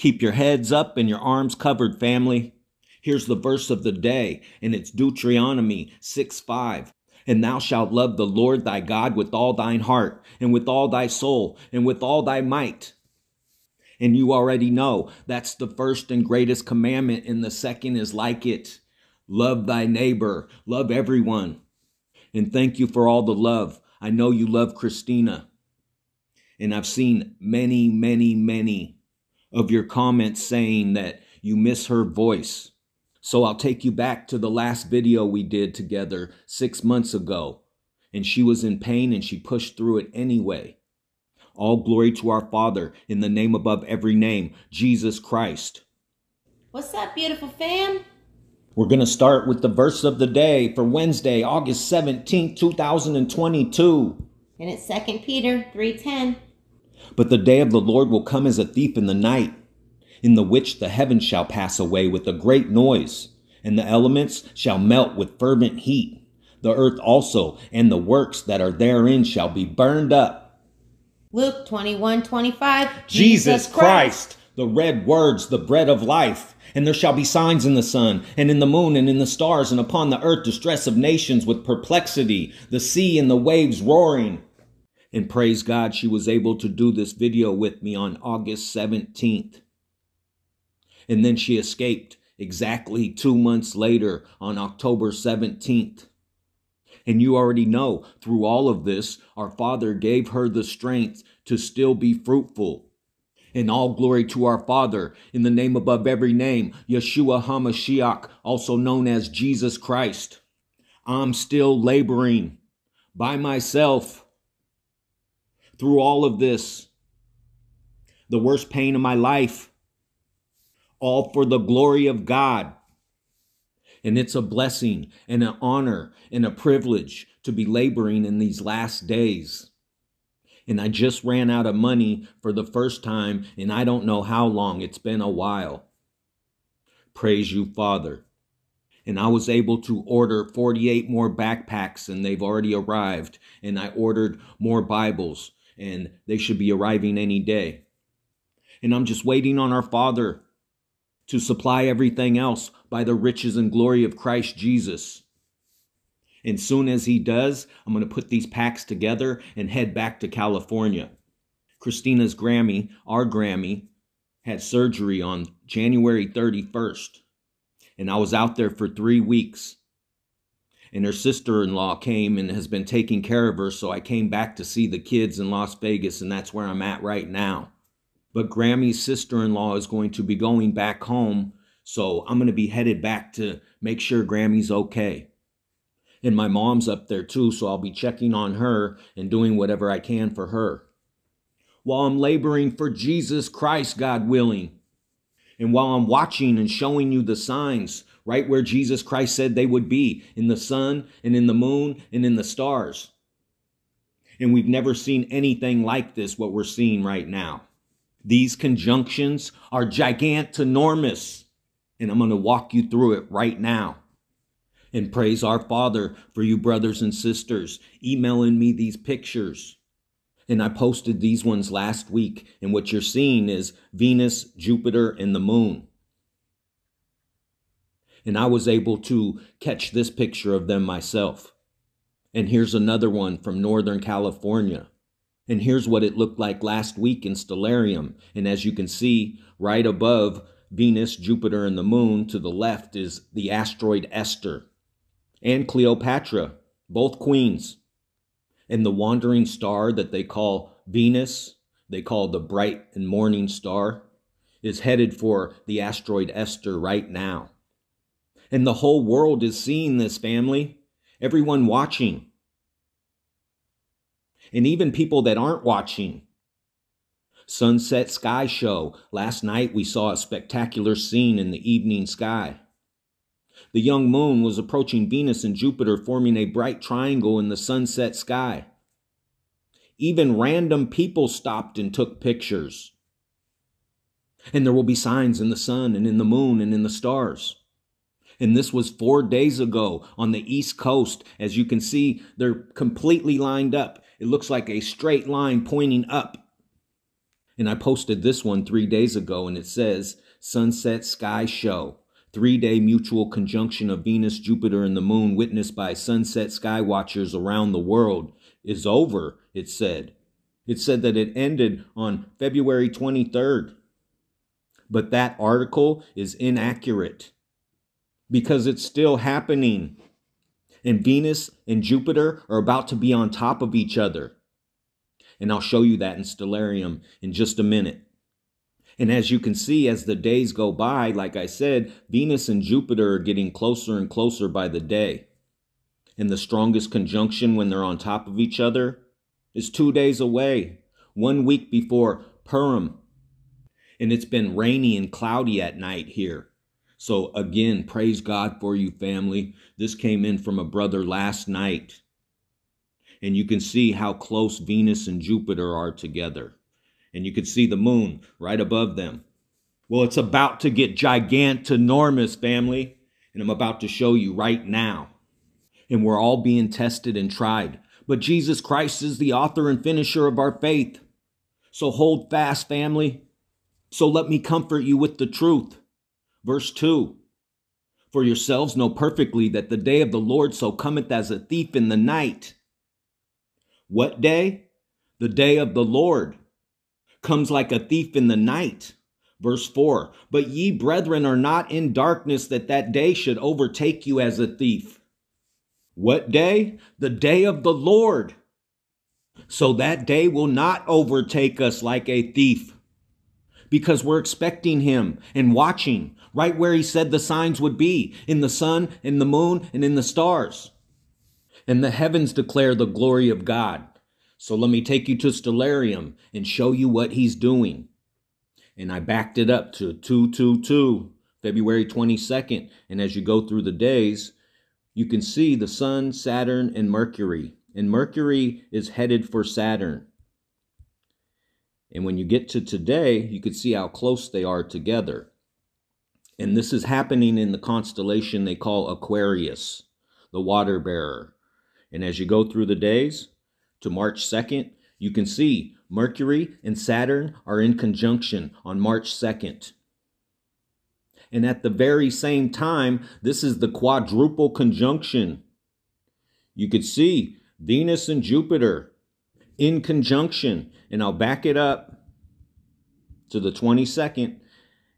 Keep your heads up and your arms covered, family. Here's the verse of the day, and it's Deuteronomy 6 5. And thou shalt love the Lord thy God with all thine heart, and with all thy soul, and with all thy might. And you already know that's the first and greatest commandment, and the second is like it love thy neighbor, love everyone. And thank you for all the love. I know you love Christina. And I've seen many, many, many of your comments saying that you miss her voice. So I'll take you back to the last video we did together six months ago. And she was in pain and she pushed through it anyway. All glory to our Father in the name above every name, Jesus Christ. What's up, beautiful fam? We're going to start with the verse of the day for Wednesday, August 17th, 2022. And it's 2 Peter 3:10. But the day of the Lord will come as a thief in the night, in the which the heavens shall pass away with a great noise, and the elements shall melt with fervent heat. The earth also and the works that are therein shall be burned up. Luke 21:25. Jesus Christ, the red words, the bread of life. And there shall be signs in the sun, and in the moon, and in the stars, and upon the earth distress of nations with perplexity, the sea and the waves roaring. And praise God, she was able to do this video with me on August 17th. And then she escaped exactly two months later on October 17th. And you already know through all of this, our Father gave her the strength to still be fruitful. And all glory to our Father in the name above every name, Yeshua HaMashiach, also known as Jesus Christ. I'm still laboring by myself through all of this, the worst pain of my life, all for the glory of God. And it's a blessing and an honor and a privilege to be laboring in these last days. And I just ran out of money for the first time, and I don't know how long. It's been a while. Praise you, Father. And I was able to order 48 more backpacks, and they've already arrived. And I ordered more Bibles, and they should be arriving any day. And I'm just waiting on our Father to supply everything else by the riches and glory of Christ Jesus. And soon as he does, I'm going to put these packs together and head back to California. Christina's Grammy, our Grammy, had surgery on January 31st. And I was out there for three weeks. And her sister in law came and has been taking care of her. So I came back to see the kids in Las Vegas, and that's where I'm at right now. But Grammy's sister in law is going to be going back home. So I'm going to be headed back to make sure Grammy's okay. And my mom's up there too, so I'll be checking on her and doing whatever I can for her. While I'm laboring for Jesus Christ, God willing. And while I'm watching and showing you the signs right where Jesus Christ said they would be in the sun and in the moon and in the stars. And we've never seen anything like this, what we're seeing right now. These conjunctions are gigantinormous. And I'm going to walk you through it right now and praise our Father for you brothers and sisters emailing me these pictures. And I posted these ones last week, and what you're seeing is Venus, Jupiter, and the moon. And I was able to catch this picture of them myself. And here's another one from Northern California. And here's what it looked like last week in Stellarium. And as you can see, right above Venus, Jupiter, and the moon to the left is the asteroid Esther and Cleopatra, both queens. And the wandering star that they call Venus, they call the bright and morning star, is headed for the asteroid Esther right now. And the whole world is seeing this family, everyone watching. And even people that aren't watching. Sunset Sky Show. Last night we saw a spectacular scene in the evening sky. The young moon was approaching Venus and Jupiter, forming a bright triangle in the sunset sky. Even random people stopped and took pictures. And there will be signs in the sun and in the moon and in the stars. And this was four days ago on the East Coast. As you can see, they're completely lined up. It looks like a straight line pointing up. And I posted this one three days ago, and it says Sunset Sky Show. Three day mutual conjunction of Venus, Jupiter, and the Moon, witnessed by sunset sky watchers around the world, is over, it said. It said that it ended on February 23rd. But that article is inaccurate because it's still happening. And Venus and Jupiter are about to be on top of each other. And I'll show you that in Stellarium in just a minute. And as you can see, as the days go by, like I said, Venus and Jupiter are getting closer and closer by the day. And the strongest conjunction when they're on top of each other is two days away, one week before Purim. And it's been rainy and cloudy at night here. So again, praise God for you, family. This came in from a brother last night. And you can see how close Venus and Jupiter are together. And you can see the moon right above them. Well, it's about to get gigantinormous, family. And I'm about to show you right now. And we're all being tested and tried. But Jesus Christ is the author and finisher of our faith. So hold fast, family. So let me comfort you with the truth. Verse 2 For yourselves know perfectly that the day of the Lord so cometh as a thief in the night. What day? The day of the Lord comes like a thief in the night. Verse 4 But ye, brethren, are not in darkness that that day should overtake you as a thief. What day? The day of the Lord. So that day will not overtake us like a thief because we're expecting him and watching right where he said the signs would be in the sun, in the moon, and in the stars. And the heavens declare the glory of God. So let me take you to Stellarium and show you what he's doing. And I backed it up to 222, February 22nd. And as you go through the days, you can see the Sun, Saturn, and Mercury. And Mercury is headed for Saturn. And when you get to today, you can see how close they are together. And this is happening in the constellation they call Aquarius, the water bearer. And as you go through the days to March 2nd, you can see Mercury and Saturn are in conjunction on March 2nd. And at the very same time, this is the quadruple conjunction. You could see Venus and Jupiter in conjunction. And I'll back it up to the 22nd.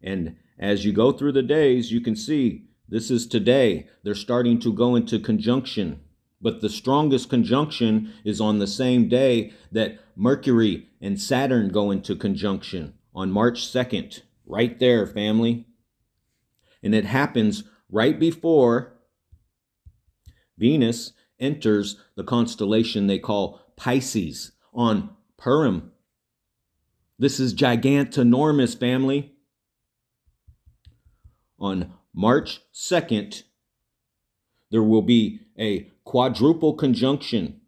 And as you go through the days, you can see this is today. They're starting to go into conjunction. But the strongest conjunction is on the same day that Mercury and Saturn go into conjunction on March 2nd. Right there, family. And it happens right before Venus enters the constellation they call Pisces on Purim. This is gigantinormous, family. On March 2nd, there will be a quadruple conjunction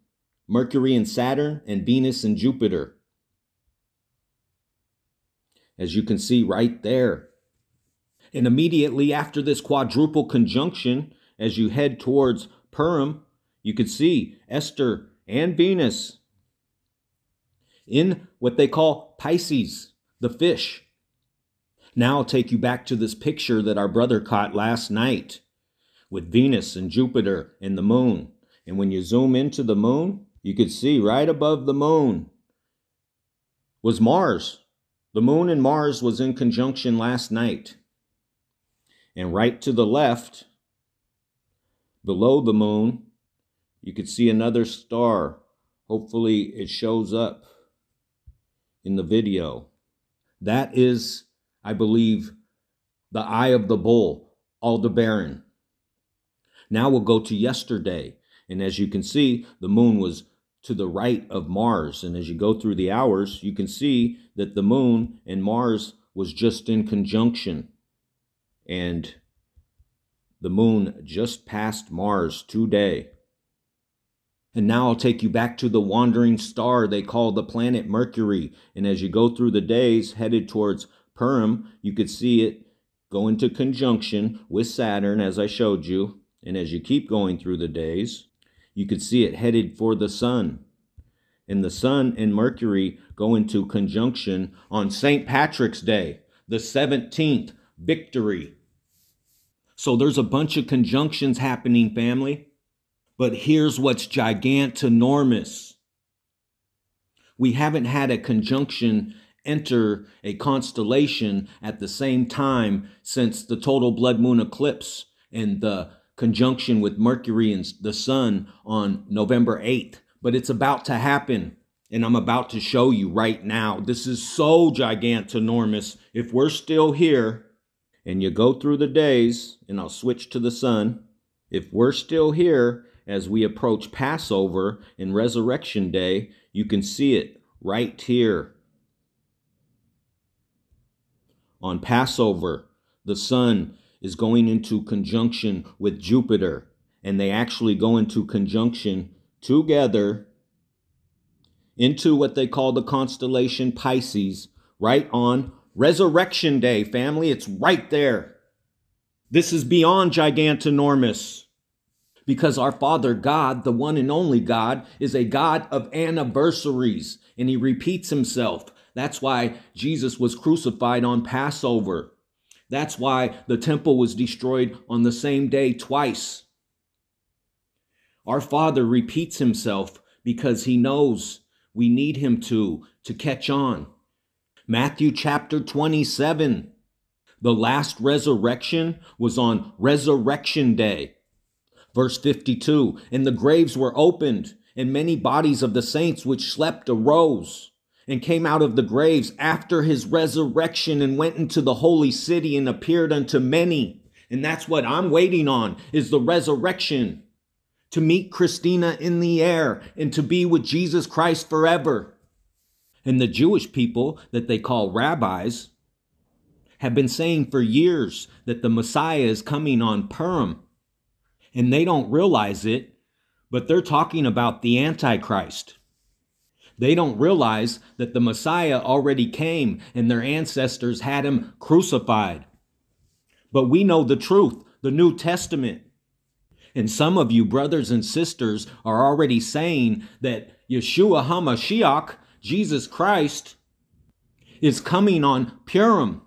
Mercury and Saturn, and Venus and Jupiter. As you can see right there. And immediately after this quadruple conjunction, as you head towards Purim, you can see Esther and Venus in what they call Pisces, the fish. Now I'll take you back to this picture that our brother caught last night with Venus and Jupiter and the moon. And when you zoom into the moon, you could see right above the moon was Mars. The moon and Mars was in conjunction last night. And right to the left, below the moon, you could see another star. Hopefully it shows up in the video. That is, I believe, the eye of the bull, Aldebaran. Now we'll go to yesterday. And as you can see, the moon was to the right of Mars. And as you go through the hours, you can see that the moon and Mars was just in conjunction. And the moon just passed Mars today. And now I'll take you back to the wandering star they call the planet Mercury. And as you go through the days headed towards Purim, you could see it go into conjunction with Saturn, as I showed you. And as you keep going through the days, you could see it headed for the sun. And the Sun and Mercury go into conjunction on St. Patrick's Day, the 17th, victory. So there's a bunch of conjunctions happening, family. But here's what's gigantinormous. We haven't had a conjunction enter a constellation at the same time since the total blood moon eclipse and the conjunction with Mercury and the Sun on November 8th. But it's about to happen. And I'm about to show you right now. This is so gigantinormous. If we're still here and you go through the days, and I'll switch to the sun, if we're still here as we approach Passover and Resurrection Day, you can see it right here on Passover, the sun is going into conjunction with Jupiter, and they actually go into conjunction together into what they call the constellation Pisces, right on Resurrection Day, family. It's right there. This is beyond gigantinormous because our Father God, the one and only God, is a God of anniversaries, and He repeats Himself. That's why Jesus was crucified on Passover. That's why the temple was destroyed on the same day twice. Our Father repeats himself because he knows we need him to to catch on. Matthew chapter 27. The last resurrection was on resurrection day. Verse 52 And the graves were opened, and many bodies of the saints which slept arose and came out of the graves after his resurrection and went into the holy city and appeared unto many. And that's what I'm waiting on is the resurrection to meet Christina in the air and to be with Jesus Christ forever. And the Jewish people that they call rabbis have been saying for years that the Messiah is coming on Purim. And they don't realize it, but they're talking about the Antichrist. They don't realize that the Messiah already came and their ancestors had him crucified. But we know the truth, the New Testament. And some of you, brothers and sisters, are already saying that Yeshua HaMashiach, Jesus Christ, is coming on Purim.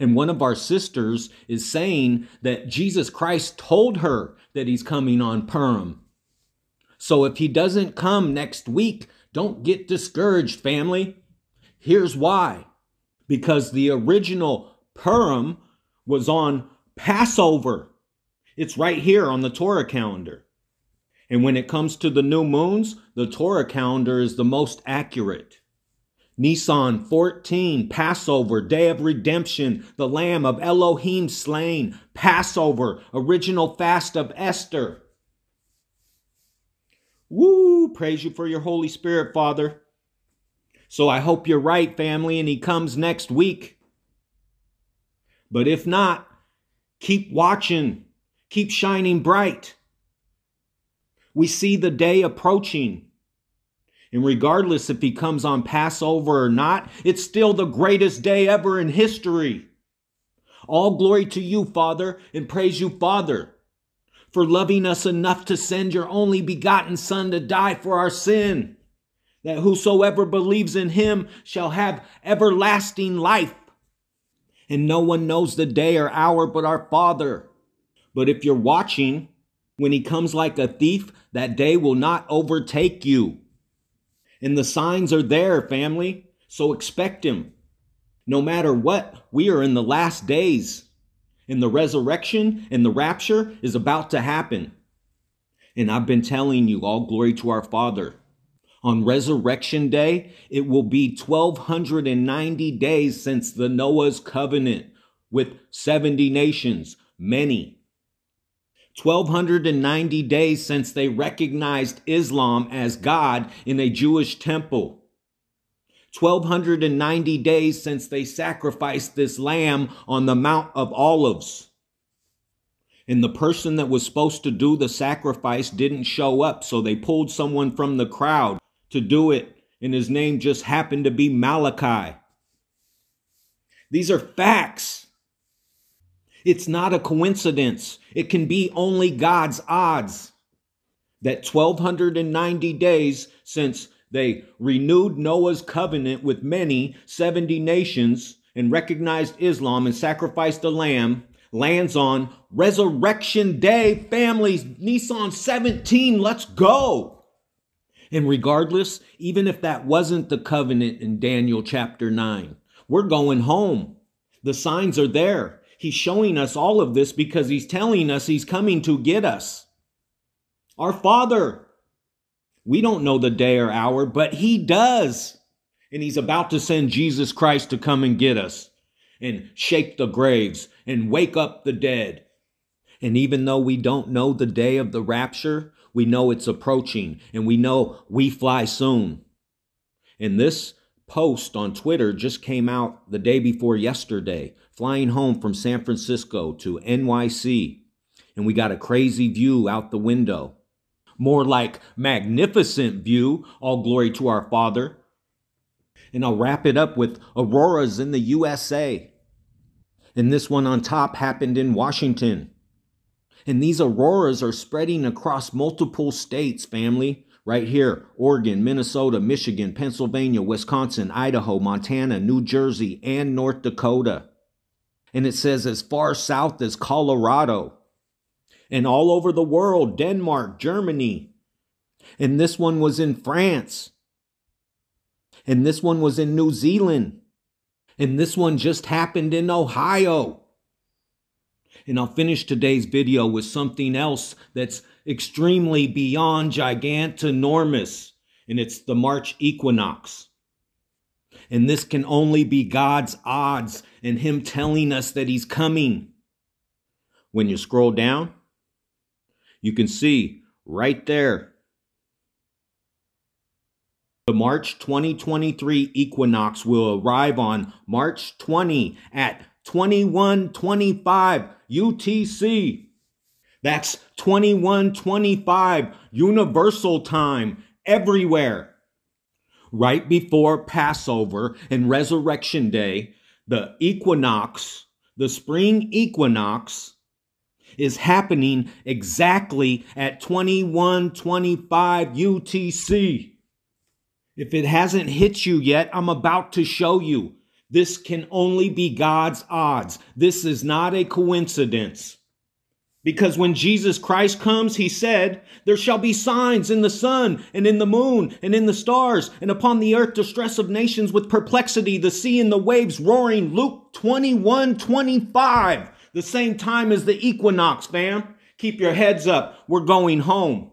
And one of our sisters is saying that Jesus Christ told her that he's coming on Purim. So if he doesn't come next week, don't get discouraged, family. Here's why because the original Purim was on Passover. It's right here on the Torah calendar. And when it comes to the new moons, the Torah calendar is the most accurate. Nisan 14, Passover, Day of Redemption, the Lamb of Elohim slain, Passover, original fast of Esther. Woo! Praise you for your Holy Spirit, Father. So I hope you're right, family, and he comes next week. But if not, keep watching, keep shining bright. We see the day approaching. And regardless if he comes on Passover or not, it's still the greatest day ever in history. All glory to you, Father, and praise you, Father for loving us enough to send your only begotten Son to die for our sin, that whosoever believes in him shall have everlasting life. And no one knows the day or hour but our Father. But if you're watching, when he comes like a thief, that day will not overtake you. And the signs are there, family, so expect him. No matter what, we are in the last days and the resurrection and the rapture is about to happen. And I've been telling you, all glory to our Father. On resurrection day, it will be 1290 days since the Noah's covenant with 70 nations, many. 1290 days since they recognized Islam as God in a Jewish temple. 1290 days since they sacrificed this lamb on the Mount of Olives. And the person that was supposed to do the sacrifice didn't show up, so they pulled someone from the crowd to do it, and his name just happened to be Malachi. These are facts. It's not a coincidence. It can be only God's odds that 1290 days since They renewed Noah's covenant with many 70 nations and recognized Islam and sacrificed a lamb. Lands on Resurrection Day, families, Nisan 17, let's go. And regardless, even if that wasn't the covenant in Daniel chapter 9, we're going home. The signs are there. He's showing us all of this because he's telling us he's coming to get us. Our Father. We don't know the day or hour, but he does. And he's about to send Jesus Christ to come and get us and shake the graves and wake up the dead. And even though we don't know the day of the rapture, we know it's approaching and we know we fly soon. And this post on Twitter just came out the day before yesterday, flying home from San Francisco to NYC. And we got a crazy view out the window. More like magnificent view, all glory to our Father. And I'll wrap it up with auroras in the USA. And this one on top happened in Washington. And these auroras are spreading across multiple states, family. Right here Oregon, Minnesota, Michigan, Pennsylvania, Wisconsin, Idaho, Montana, New Jersey, and North Dakota. And it says as far south as Colorado. And all over the world Denmark, Germany. And this one was in France. And this one was in New Zealand. And this one just happened in Ohio. And I'll finish today's video with something else that's extremely beyond gigantinormous, and it's the March equinox. And this can only be God's odds and Him telling us that He's coming. When you scroll down, you can see right there the March 2023 equinox will arrive on March 20 at 2125 UTC. That's 2125 Universal Time everywhere. Right before Passover and Resurrection Day, the equinox, the spring equinox, is happening exactly at 2125 UTC. If it hasn't hit you yet, I'm about to show you. This can only be God's odds. This is not a coincidence. Because when Jesus Christ comes, he said, There shall be signs in the sun, and in the moon, and in the stars, and upon the earth distress of nations with perplexity, the sea and the waves roaring. Luke 21 25. The same time as the equinox, fam. Keep your heads up. We're going home.